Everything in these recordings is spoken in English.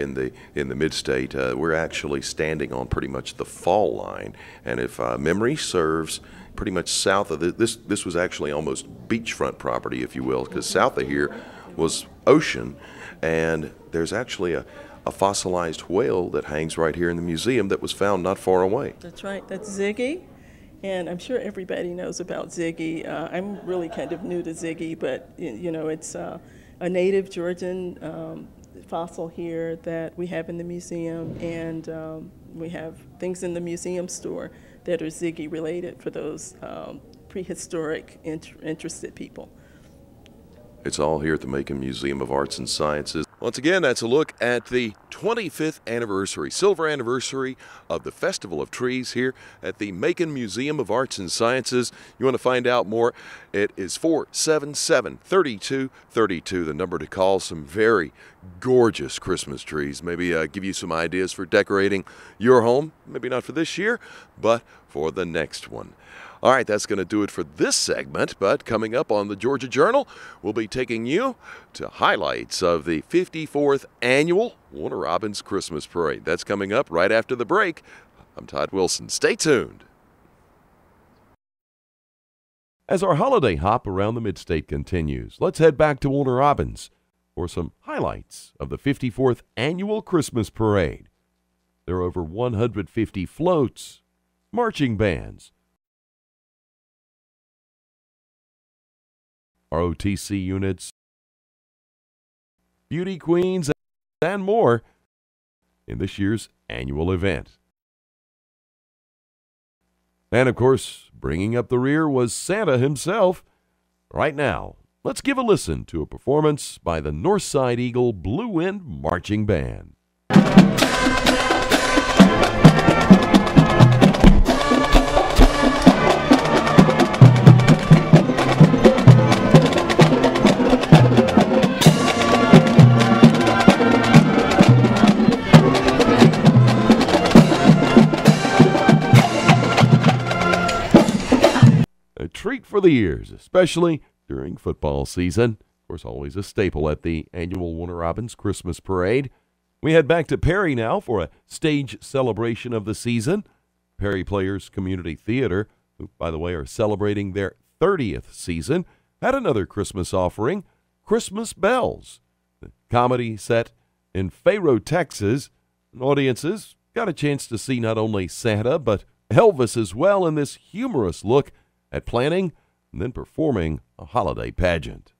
in the in the mid-state, uh, we're actually standing on pretty much the fall line, and if uh, memory serves, pretty much south of the, this this was actually almost beachfront property, if you will, because south of here was ocean, and there's actually a, a fossilized whale that hangs right here in the museum that was found not far away. That's right. That's Ziggy. And I'm sure everybody knows about Ziggy. Uh, I'm really kind of new to Ziggy, but you know, it's uh, a native Georgian um, fossil here that we have in the museum, and um, we have things in the museum store that are Ziggy related for those um, prehistoric int- interested people. It's all here at the Macon Museum of Arts and Sciences. Once again, that's a look at the 25th anniversary, silver anniversary of the Festival of Trees here at the Macon Museum of Arts and Sciences. You want to find out more? It is 477 3232, the number to call. Some very gorgeous Christmas trees. Maybe uh, give you some ideas for decorating your home. Maybe not for this year, but for the next one. All right, that's going to do it for this segment. But coming up on the Georgia Journal, we'll be taking you to highlights of the 54th annual Warner Robins Christmas Parade. That's coming up right after the break. I'm Todd Wilson. Stay tuned. As our holiday hop around the midstate continues, let's head back to Warner Robins for some highlights of the 54th annual Christmas Parade. There are over 150 floats, marching bands, ROTC units, beauty queens, and more in this year's annual event. And of course, bringing up the rear was Santa himself. Right now, let's give a listen to a performance by the Northside Eagle Blue Wind Marching Band. For the years, especially during football season. Of course, always a staple at the annual Warner Robins Christmas Parade. We head back to Perry now for a stage celebration of the season. Perry Players Community Theater, who, by the way, are celebrating their 30th season, had another Christmas offering, Christmas Belles. The comedy set in Fayro, Texas. And audiences got a chance to see not only Santa, but Elvis as well in this humorous look at planning and then performing a holiday pageant.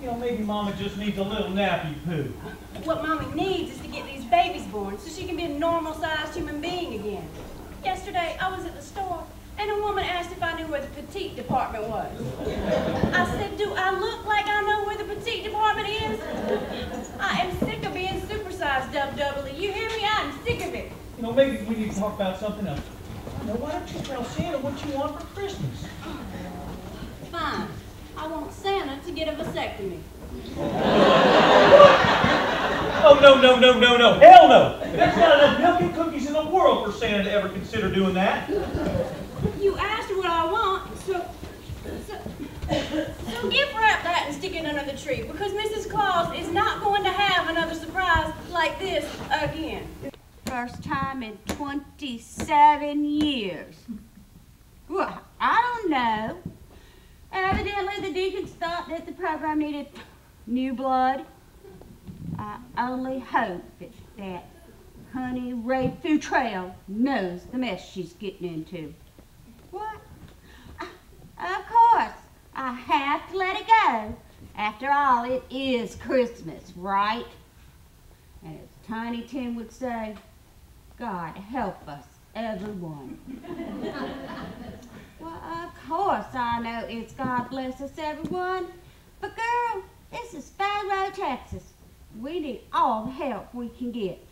You know, maybe Mama just needs a little nappy poo. What Mommy needs is to get these babies born so she can be a normal-sized human being again. Yesterday, I was at the store, and a woman asked if I knew where the petite department was. I said, do I look like I know where the petite department is? I am sick of being supersized, Dub Dubberly. You hear me? I'm sick of it. You know, maybe we need to talk about something else. Now, why don't you tell Santa what you want for Christmas? Fine. I want Santa to get a vasectomy. Oh, no, no, no, no, no. Hell no. There's not enough milk and cookies in the world for Santa to ever consider doing that. You asked what I want, so, so, so gift wrap that and stick it under the tree because Mrs. Claus is not going to have another surprise like this again. First time in 27 years. Well, I don't know. Evidently, the deacons thought that the program needed new blood. I only hope that that honey Ray Futrell knows the mess she's getting into. What? Uh, of course, I have to let it go. After all, it is Christmas, right? And as Tiny Tim would say, God help us, everyone. well, of course I know it's God bless us, everyone. But girl, this is Fayro, Texas. We need all the help we can get.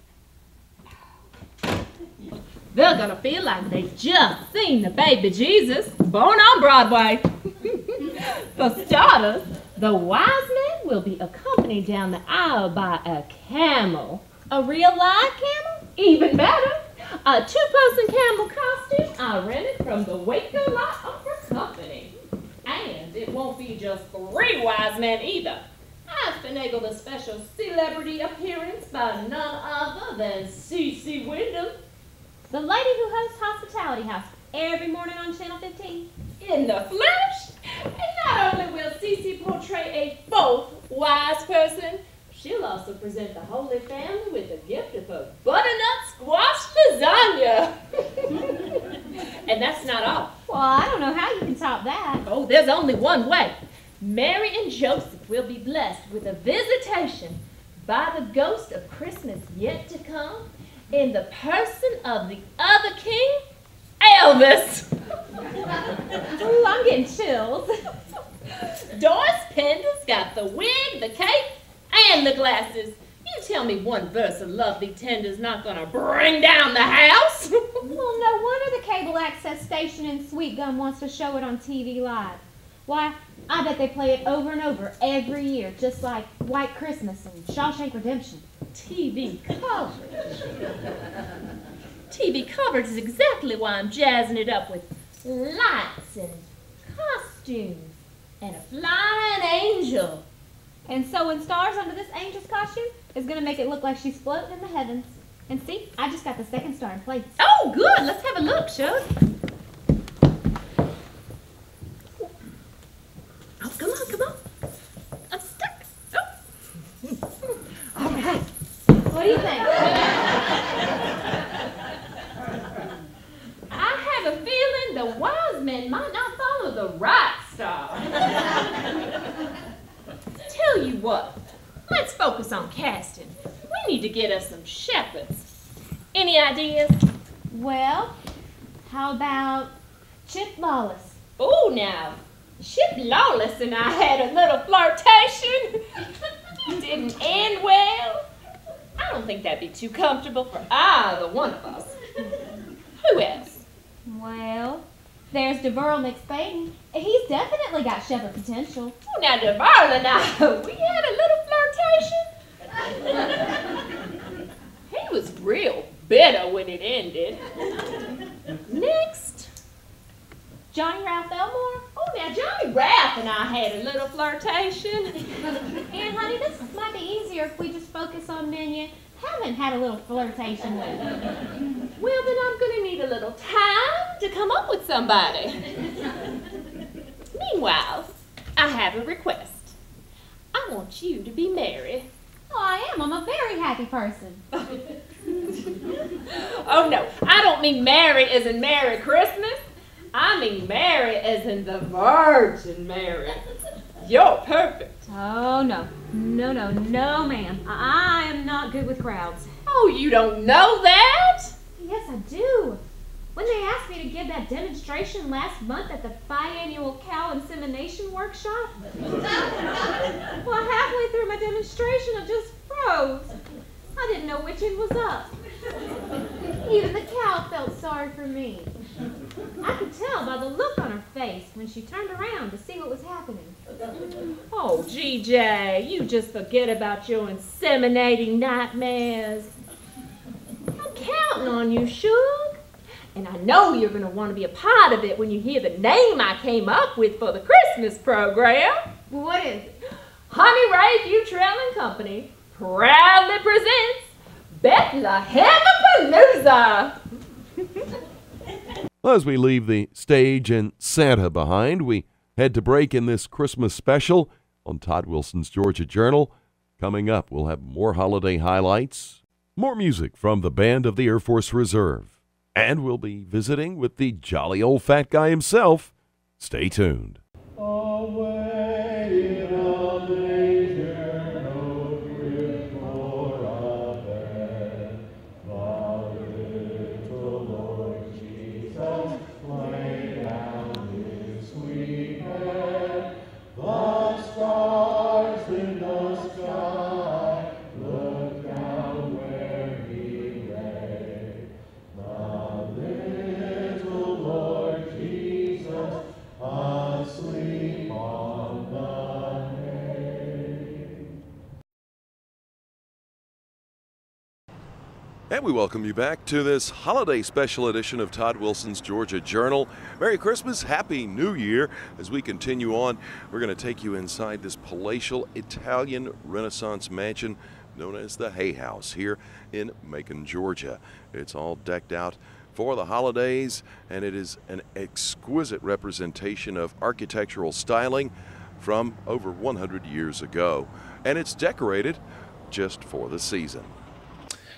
They're gonna feel like they just seen the baby Jesus born on Broadway. For starters, the wise man will be accompanied down the aisle by a camel. A real live camel? Even better, a two-person camel costume I rented from the Waco Lot Opera Company. And it won't be just three wise men either. I've finagled a special celebrity appearance by none other than Cece Wyndham. The lady who hosts Hospitality House every morning on Channel 15. In the flesh. And not only will Cece portray a fourth wise person, she'll also present the Holy Family with a gift of a butternut squash lasagna. and that's not all. Well, I don't know how you can top that. Oh, there's only one way. Mary and Joseph will be blessed with a visitation by the ghost of Christmas yet to come in the person of the other king, Elvis. Ooh, I'm getting chills. Doris Pender's got the wig, the cape, and the glasses. You tell me one verse of Love Me Tender's not gonna bring down the house. well, no wonder the cable access station in Sweet Gum wants to show it on TV live. Why, I bet they play it over and over every year, just like White Christmas and Shawshank Redemption. TV coverage. TV coverage is exactly why I'm jazzing it up with lights and costumes and a flying angel. And so when stars under this angel's costume is going to make it look like she's floating in the heavens. And see, I just got the second star in place. Oh, good. Let's have a look, shall we? Oh, come on, come on. I'm stuck. Oh. All right. What do you think? I have a feeling the wise men might not follow the right star. Tell you what, let's focus on casting. We need to get us some shepherds. Any ideas? Well, how about Chip Lawless? Oh, now, Chip Lawless and I had a little flirtation. Didn't end well. I don't think that'd be too comfortable for either one of us. Who else? Well, there's DeVeryl McSpain. He's definitely got shepherd potential. Oh, now, DeVarl and I, we had a little flirtation. he was real bitter when it ended. Next. Johnny Ralph Elmore? Oh, now, Johnny Ralph and I had a little flirtation. And honey, this might be easier if we just focus on men you haven't had a little flirtation with. Well, then I'm gonna need a little time to come up with somebody. Meanwhile, I have a request. I want you to be Mary. Oh, I am. I'm a very happy person. Oh no, I don't mean Mary as in Merry Christmas. I mean Mary as in the Virgin Mary. You're perfect. Oh, no. No, no, no, ma'am. I am not good with crowds. Oh, you don't know that? Yes, I do. When they asked me to give that demonstration last month at the biannual cow insemination workshop, well, halfway through my demonstration, I just froze. I didn't know which end was up. Even the cow felt sorry for me. I could tell by the look on her face when she turned around to see what was happening. Oh, GJ, you just forget about your inseminating nightmares. I'm counting on you, Suge. And I know you're going to want to be a part of it when you hear the name I came up with for the Christmas program. What is it? Honey Raye Futrell and Company proudly presents Bethlehem Palooza. Well, as we leave the stage and Santa behind, we head to break in this Christmas special on Todd Wilson's Georgia Journal. Coming up, we'll have more holiday highlights, more music from the band of the Air Force Reserve, and we'll be visiting with the jolly old fat guy himself. Stay tuned. We welcome you back to this holiday special edition of Todd Wilson's Georgia Journal. Merry Christmas, Happy New Year. As we continue on, we're going to take you inside this palatial Italian Renaissance mansion known as the Hay House here in Macon, Georgia. It's all decked out for the holidays, and it is an exquisite representation of architectural styling from over 100 years ago. And it's decorated just for the season.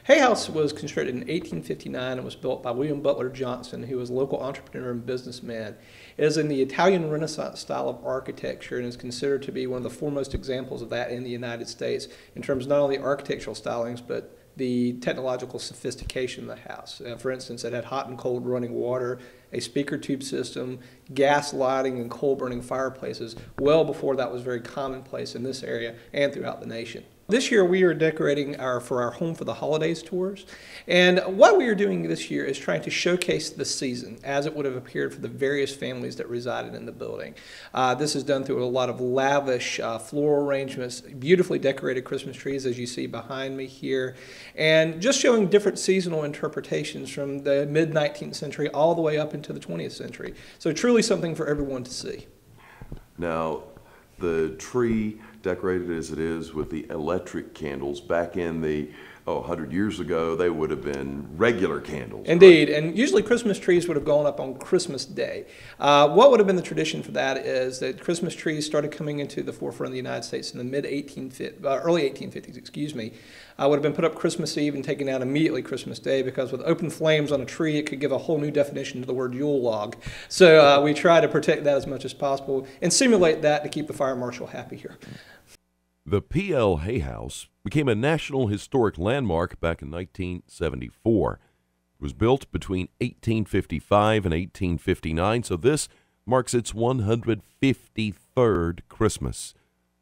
Hay House was constructed in 1859 and was built by William Butler Johnston, who was a local entrepreneur and businessman. It is in the Italian Renaissance style of architecture and is considered to be one of the foremost examples of that in the United States in terms of not only architectural stylings, but the technological sophistication of the house. Uh, for instance, it had hot and cold running water, a speaker tube system, gas lighting, and coal burning fireplaces well before that was very commonplace in this area and throughout the nation. This year we are decorating our for our Home for the Holidays tours. And what we are doing this year is trying to showcase the season as it would have appeared for the various families that resided in the building. Uh, this is done through a lot of lavish uh, floral arrangements, beautifully decorated Christmas trees as you see behind me here, and just showing different seasonal interpretations from the mid 19th century all the way up into the 20th century. So truly something for everyone to see. Now, the tree decorated as it is with the electric candles. Back in the oh, 100 years ago, they would have been regular candles. Indeed, right? and usually Christmas trees would have gone up on Christmas Day. Uh, what would have been the tradition for that is that Christmas trees started coming into the forefront of the United States in the mid 1850s, uh, early 1850s, excuse me. Uh, would have been put up Christmas Eve and taken down immediately Christmas Day because with open flames on a tree, it could give a whole new definition to the word Yule log. So uh, we try to protect that as much as possible and simulate that to keep the fire marshal happy here. The P.L. Hay House became a National Historic Landmark back in 1974. It was built between 1855 and 1859, so this marks its 153rd Christmas.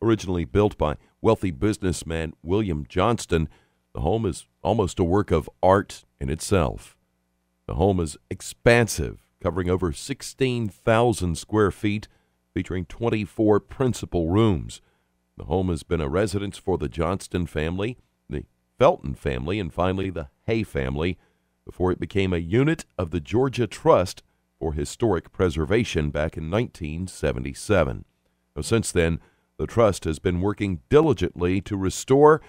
Originally built by wealthy businessman William Johnston, the home is almost a work of art in itself. The home is expansive, covering over 16,000 square feet, featuring 24 principal rooms. The home has been a residence for the Johnston family, the Felton family, and finally the Hay family before it became a unit of the Georgia Trust for Historic Preservation back in 1977. Now, since then, the Trust has been working diligently to restore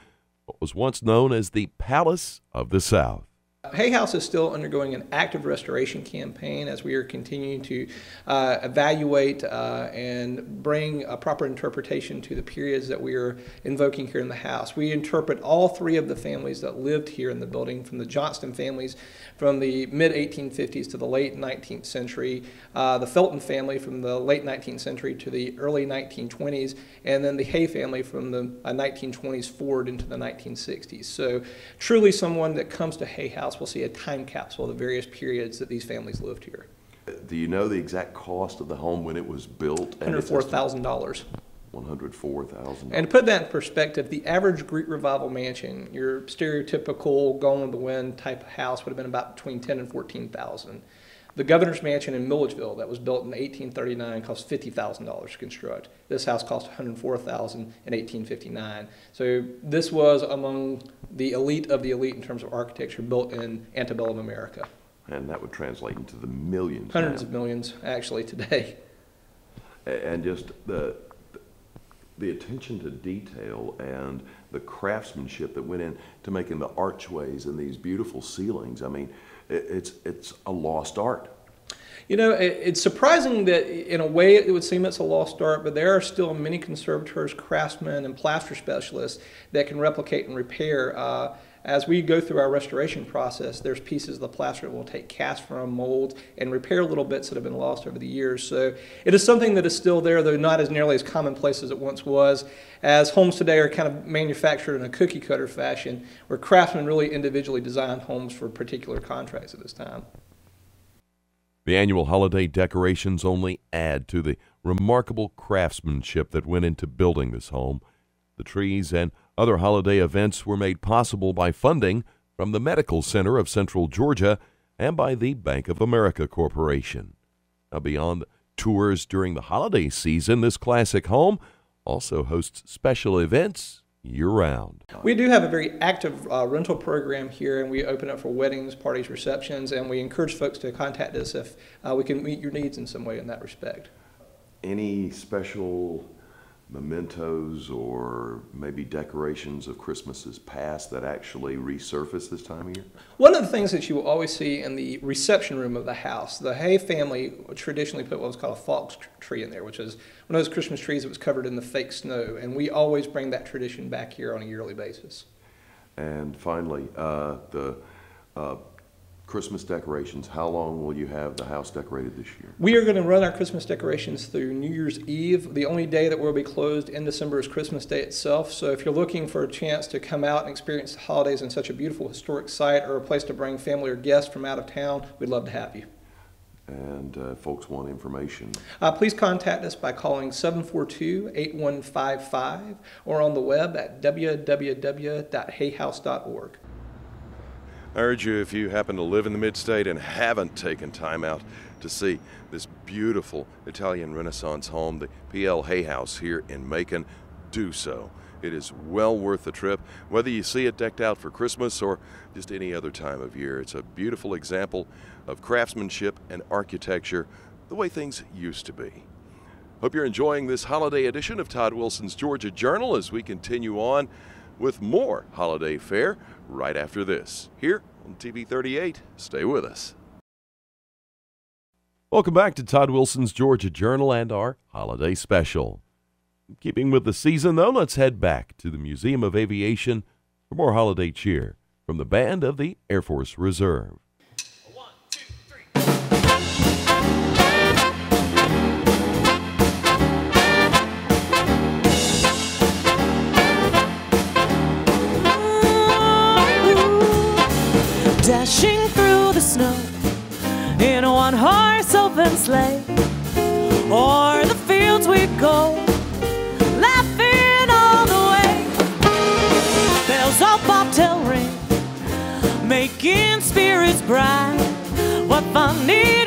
what was once known as the Palace of the South. Hay House is still undergoing an active restoration campaign as we are continuing to uh, evaluate uh, and bring a proper interpretation to the periods that we are invoking here in the house. We interpret all three of the families that lived here in the building, from the Johnston families from the mid 1850s to the late 19th century, uh, the Felton family from the late 19th century to the early 1920s, and then the Hay family from the 1920s uh, forward into the 1960s. So, truly, someone that comes to Hay House will see a time capsule of the various periods that these families lived here. Do you know the exact cost of the home when it was built? $104,000. 104,000. And to put that in perspective, the average Greek revival mansion, your stereotypical Gone with the Wind type of house would have been about between 10 and 14,000. The governor's mansion in Milledgeville that was built in 1839 cost $50,000 to construct. This house cost $104,000 in 1859. So this was among the elite of the elite in terms of architecture built in antebellum America. And that would translate into the millions. Hundreds now. of millions actually today. And just the the attention to detail and the craftsmanship that went into making the archways and these beautiful ceilings. I mean, it's it's a lost art. You know, it's surprising that in a way it would seem it's a lost art, but there are still many conservators, craftsmen, and plaster specialists that can replicate and repair. Uh, as we go through our restoration process, there's pieces of the plaster that will take cast from molds and repair little bits that have been lost over the years. So it is something that is still there, though not as nearly as commonplace as it once was. As homes today are kind of manufactured in a cookie cutter fashion, where craftsmen really individually design homes for particular contracts at this time. The annual holiday decorations only add to the remarkable craftsmanship that went into building this home. The trees and other holiday events were made possible by funding from the Medical Center of Central Georgia and by the Bank of America Corporation. Now, beyond tours during the holiday season, this classic home also hosts special events year round. We do have a very active uh, rental program here, and we open up for weddings, parties, receptions, and we encourage folks to contact us if uh, we can meet your needs in some way in that respect. Any special mementos or maybe decorations of Christmases past that actually resurface this time of year? One of the things that you will always see in the reception room of the house, the Hay family traditionally put what was called a flocked tree in there, which is one of those Christmas trees that was covered in the fake snow, and we always bring that tradition back here on a yearly basis. And finally, uh, the uh, Christmas decorations, how long will you have the house decorated this year? We are going to run our Christmas decorations through New Year's Eve. The only day that we'll be closed in December is Christmas Day itself. So if you're looking for a chance to come out and experience the holidays in such a beautiful historic site or a place to bring family or guests from out of town, we'd love to have you. And uh, folks want information. Uh, please contact us by calling 742 8155 or on the web at www.hayhouse.org. I urge you, if you happen to live in the mid-state and haven't taken time out to see this beautiful Italian Renaissance home, the PL Hay House here in Macon, do so. It is well worth the trip, whether you see it decked out for Christmas or just any other time of year. It's a beautiful example of craftsmanship and architecture the way things used to be. Hope you're enjoying this holiday edition of Todd Wilson's Georgia Journal as we continue on with more holiday fare right after this here on TV 38. Stay with us. Welcome back to Todd Wilson's Georgia Journal and our holiday special. Keeping with the season, though, let's head back to the Museum of Aviation for more holiday cheer from the band of the Air Force Reserve. Dashing through the snow in one horse open sleigh. O'er the fields we go, laughing all the way. Bells all bobtail ring, making spirits bright. What fun it